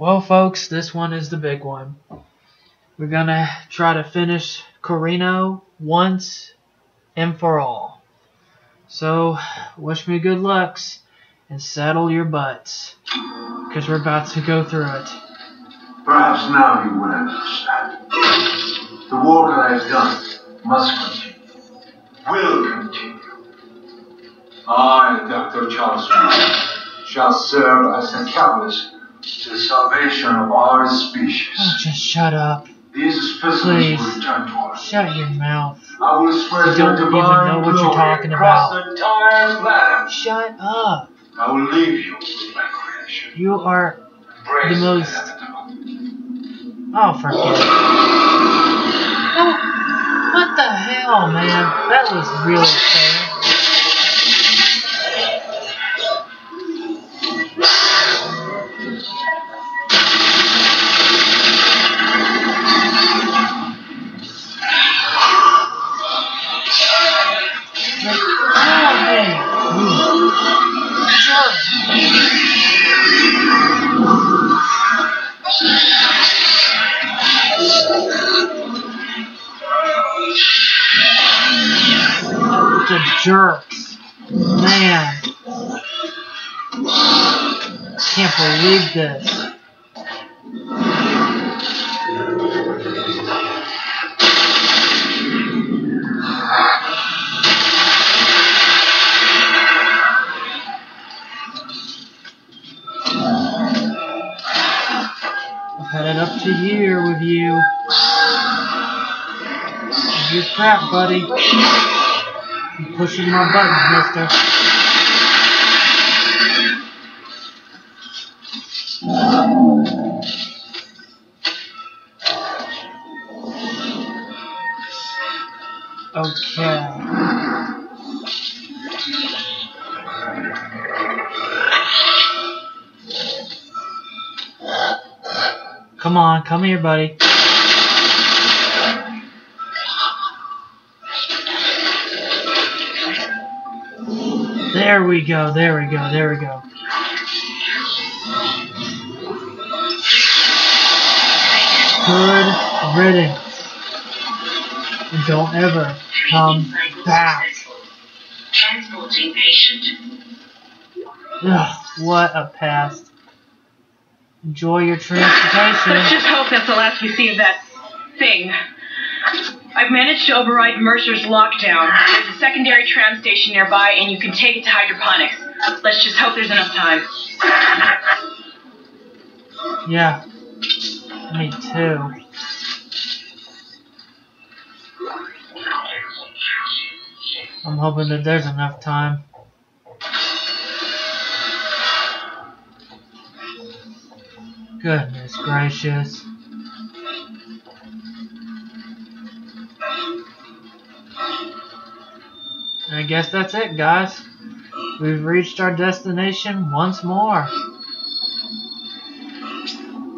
Well, folks, this one is the big one. We're gonna try to finish Carino once and for all. So, wish me good lucks and settle your butts, because we're about to go through it. Perhaps now you will understand. The that I have done must continue. Will continue. I, Dr. Charles Mann, shall serve as a catalyst to the salvation of our species. Oh, just shut up. These specimens Please. will return to us. Shut your mouth. I will spread You don't even know what you're talking about. the entire planet. Shut up. I will leave you with my creation. You are. Embrace The most- Oh, forget it. Oh, what the hell, man? That was really fair. Bunch jerks. Man. Can't believe this. I'm headed up to here with you. Your crap, buddy. You're pushing my buttons, mister. Okay. Come on, come here, buddy. There we go, there we go, there we go. Good riddance. And don't ever come back. Transporting patient. Ugh, what a past. Enjoy your transportation. Let's just hope that's the last we see of that thing. I've managed to override Mercer's lockdown. There's a secondary tram station nearby, and you can take it to hydroponics. Let's just hope there's enough time. Yeah. Me too. I'm hoping that there's enough time. Goodness gracious. I guess that's it, guys. We've reached our destination once more.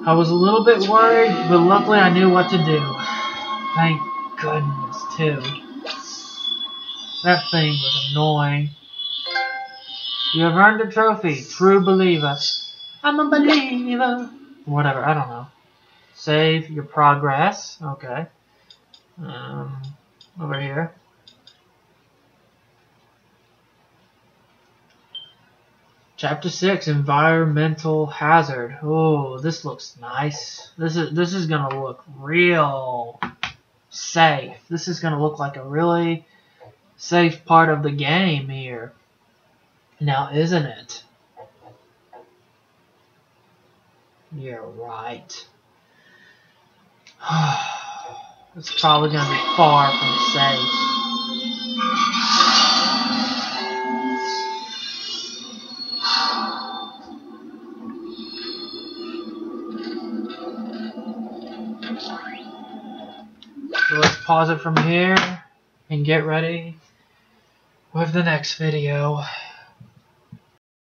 I was a little bit worried, but luckily I knew what to do. Thank goodness, too. That thing was annoying. You have earned a trophy, true believer. I'm a believer. Whatever, I don't know. Save your progress. Okay. Um, over here. Chapter six, environmental hazard. Oh, this looks nice. This is this is gonna look real safe. This is gonna look like a really safe part of the game here. Now, isn't it? You're right. it's probably gonna be far from safe. So let's pause it from here and get ready with the next video.